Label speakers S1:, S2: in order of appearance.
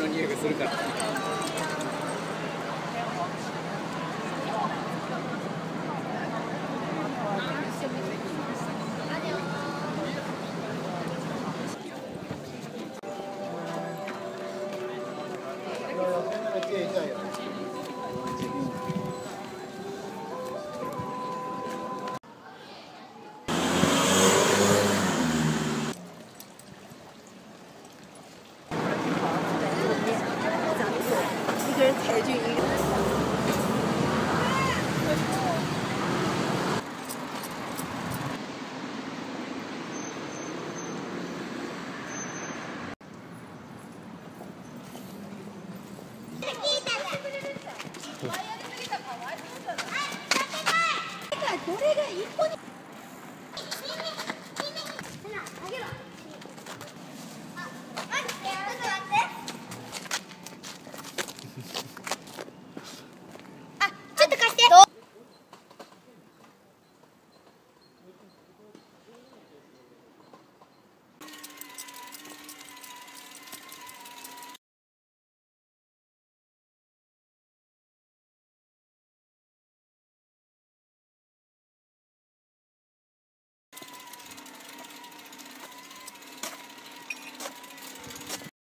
S1: の匂いがするから。
S2: 폰이